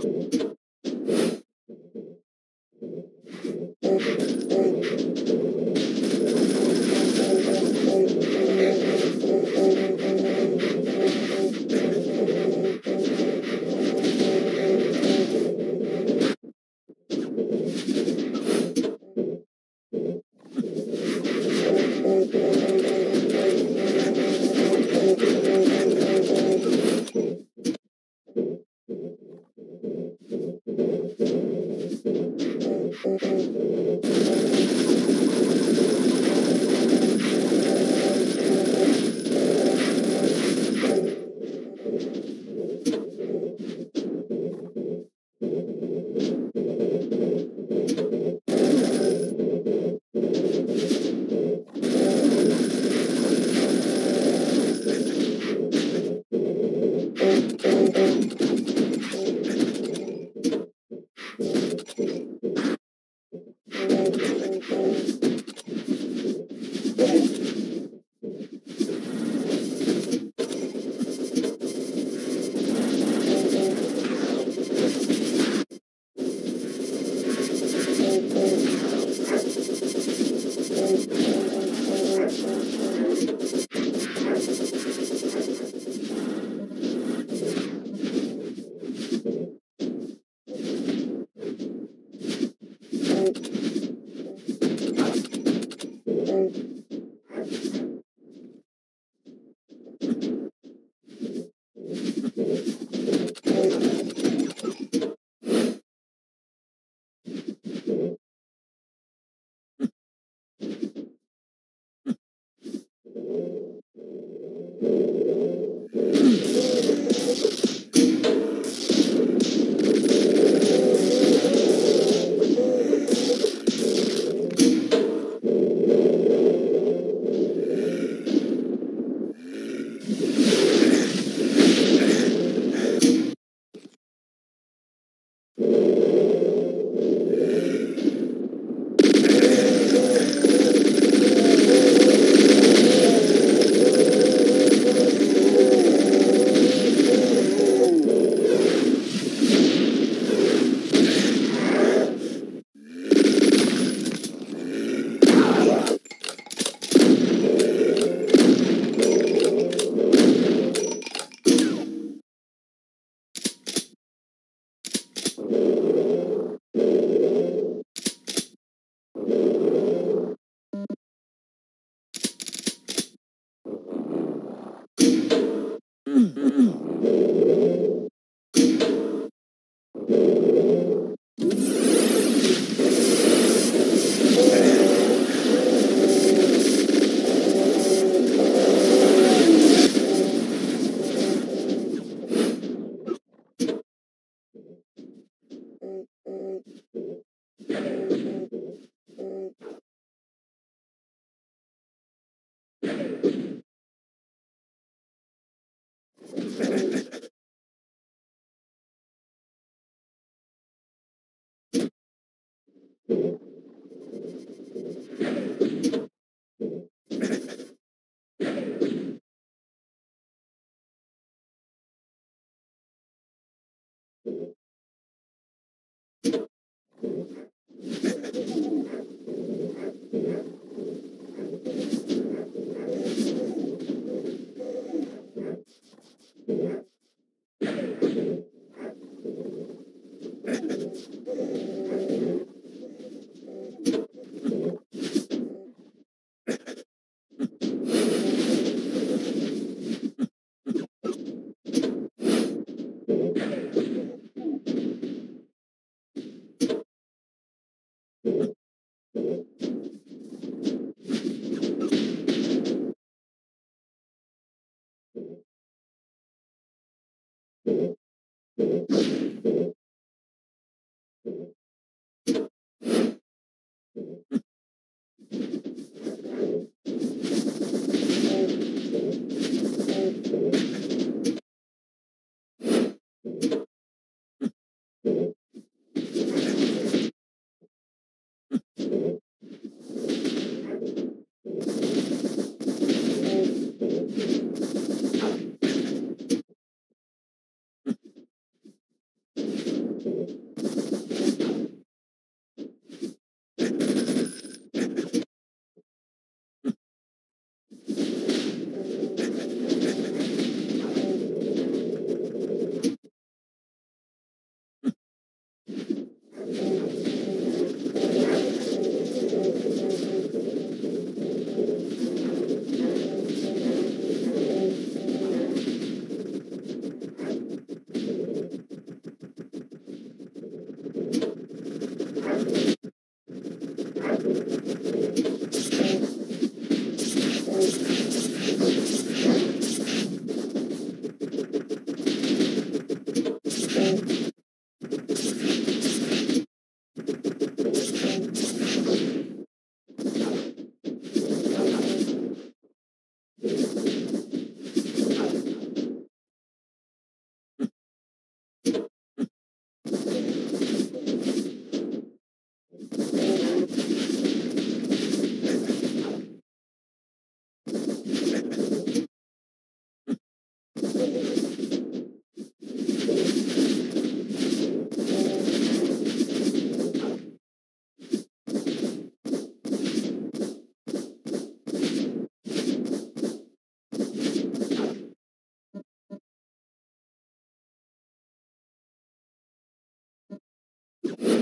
cool. Mm-hmm. you you